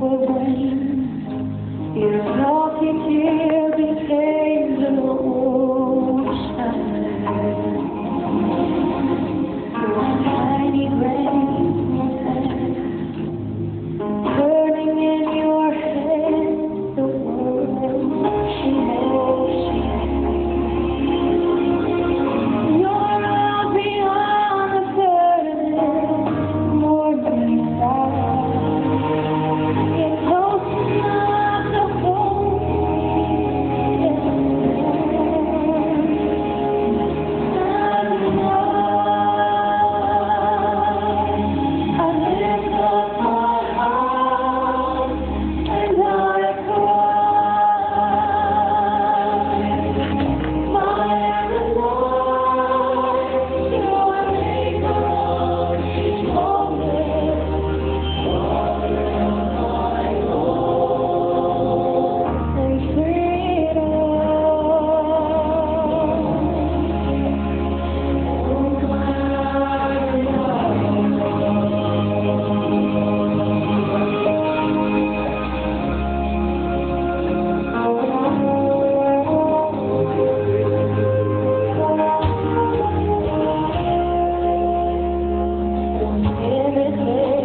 people viver.